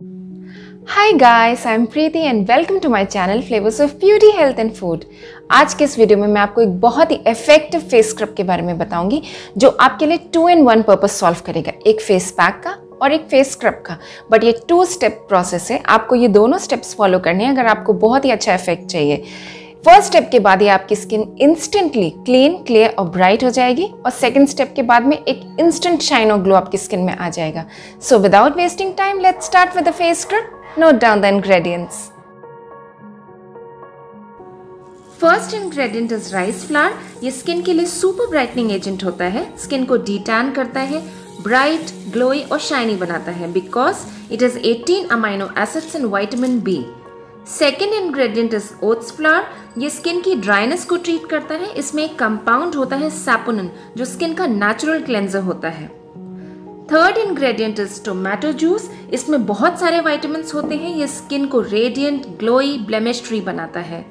Hi guys I am Preeti and welcome to my channel flavours of beauty health and food आज के इस video में मैं आपको एक बहुत ही इफ़ेक्टिव फेस स्क्रब के बारे में बताऊँगी, जो आपके लिए two in one purpose solve करेगा। एक फेस पैक का और एक फेस स्क्रब का। बट ये टू स्टेप प्रोसेस है। आपको ये दोनों स्टेप्स फॉलो करने हैं, अगर आपको बहुत ही अच्छा इफ़ेक्ट चाहिए। फ़र्स्ट स्टेप के बाद ये आपकी स्किन इंस्टेंटली क्लीन क्लियर और ब्राइट हो जाएगी और सेकंड स्टेप के बाद में एक इंस्टेंट शाइन और ग्लो आपकी स्किन में आ जाएगा। So without wasting time let's start with face scrub note down the ingredients first ingredient is rice flour ये स्किन के लिए सुपर ब्राइटनिंग एजेंट होता है। स्किन को डिटैन करता है ब्राइट ग्लोई और शाइनी बनाता है। Because it is 18 amino acids and vitamin B second ingredient is oats flour ये स्किन की ड्राइनेस को ट्रीट करता है। इसमें एक कंपाउंड होता है सैपोनिन जो स्किन का नेचुरल क्लेंजर होता है। Third ingredient is tomato juice इसमें बहुत सारे वाइटामिन होते हैं। ये स्किन को रेडियंट ग्लोई ब्लेमिश बनाता है।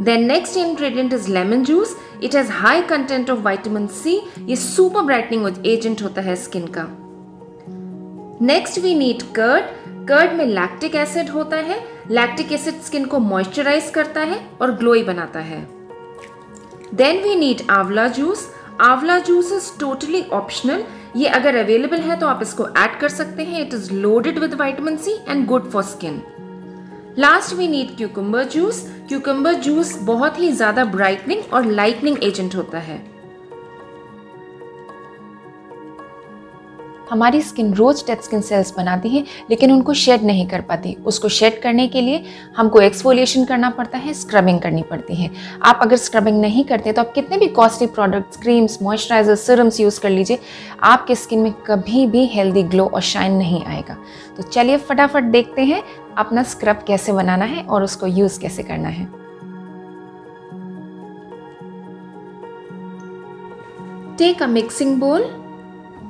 Then next ingredient is lemon juice it has high content of vitamin C ये सुपर ब्राइटनिंग एजेंट होता है स्किन का। Next we need curd curd में लैक्टिक एसिड होता है लैक्टिक एसिड स्किन को मॉइस्चराइज करता है और ग्लोई बनाता है। Then we need amla juice amla juice is totally optional ये अगर अवेलेबल है तो आप इसको ऐड कर सकते हैं। It is loaded with vitamin C and good for skin last we need cucumber juice cucumber juice बहुत ही ज़्यादा ब्राइटनिंग और लाइटनिंग एजेंट होता है। हमारी स्किन रोज डेड स्किन सेल्स बनाती है, लेकिन उनको शेड नहीं कर पाती। उसको शेड करने के लिए हमको एक्सफोलिएशन करना पड़ता है स्क्रबिंग करनी पड़ती है। आप अगर स्क्रबिंग नहीं करते तो आप कितने भी costly products creams moisturiser serums use कर लीजिए, आपके स्किन में कभी भी हेल्दी ग्लो और शाइन नहीं आएगा। तो चलिए फटाफट देखते हैं अपना स्क्रब कैसे बनाना है और उसको यूज़ कैसे करना है। Take a mixing bowl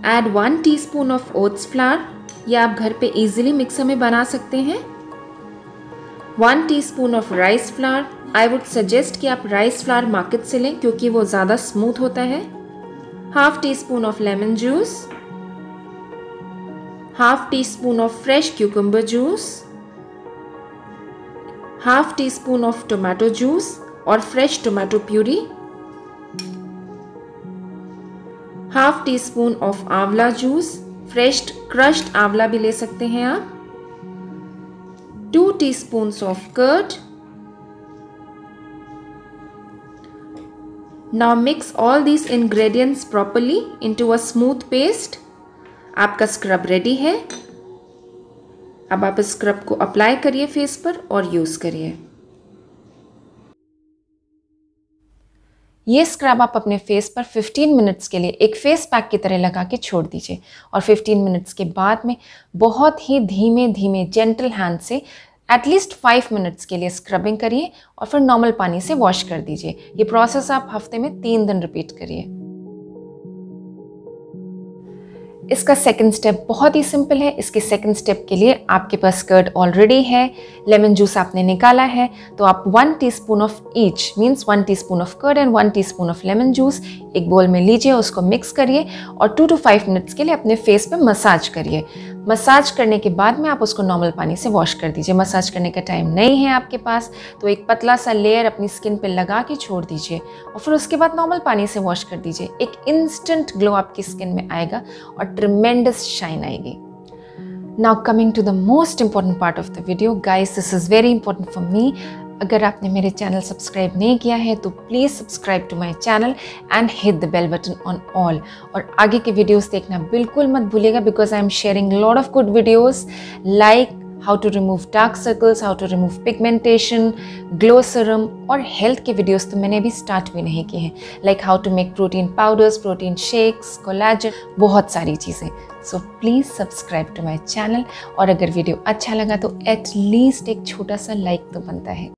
add one teaspoon of oats flour ये आप घर पे इजीली मिक्सर में बना सकते हैं। One teaspoon of rice flour I would suggest कि आप राइस फ्लावर मार्केट से लें क्योंकि वो ज़्यादा स्मूथ होता है। Half teaspoon of lemon juice half teaspoon of fresh cucumber juice half teaspoon of tomato juice और fresh tomato puree half teaspoon of amla juice fresh crushed amla भी ले सकते हैं आप। Two teaspoon of curd. Now mix all these ingredients properly into a smooth paste. आपका scrub ready है। अब आप इस स्क्रब को अप्लाई करिए फेस पर और यूज़ करिए। ये स्क्रब आप अपने फेस पर 15 मिनट्स के लिए एक फेस पैक की तरह लगा के छोड़ दीजिए। और 15 मिनट्स के बाद में बहुत ही धीमे धीमे जेंटल हैंड से एटलीस्ट फाइव मिनट्स के लिए स्क्रबिंग करिए और फिर नॉर्मल पानी से वॉश कर दीजिए। ये प्रोसेस आप हफ़्ते में तीन दिन रिपीट करिए। इसका सेकंड स्टेप बहुत ही सिंपल है। इसके सेकंड स्टेप के लिए आपके पास कर्ड ऑलरेडी है लेमन जूस आपने निकाला है तो आप one teaspoon of each means one teaspoon of curd and one teaspoon of lemon juice एक बोल में लीजिए, उसको मिक्स करिए और टू टू फाइव मिनट्स के लिए अपने फेस पे मसाज करिए। मसाज करने के बाद में आप उसको नॉर्मल पानी से वॉश कर दीजिए। मसाज करने का टाइम नहीं है आपके पास तो एक पतला सा लेयर अपनी स्किन पे लगा के छोड़ दीजिए और फिर उसके बाद नॉर्मल पानी से वॉश कर दीजिए। एक इंस्टेंट ग्लो आपकी स्किन में आएगा और ट्रिमेंडस शाइन आएगी। Now coming to the most important part of the video guys this is very important for me अगर आपने मेरे चैनल सब्सक्राइब नहीं किया है तो please subscribe to my channel and hit the bell button on all और आगे के वीडियोस देखना बिल्कुल मत भूलिएगा because I am sharing lot of good videos like how to remove dark circles how to remove pigmentation glow serum और health के videos तो मैंने अभी स्टार्ट भी नहीं किए हैं। Like how to make protein powders protein shakes collagen बहुत सारी चीज़ें। So please subscribe to my channel और अगर वीडियो अच्छा लगा तो एटलीस्ट एक छोटा सा लाइक तो बनता है।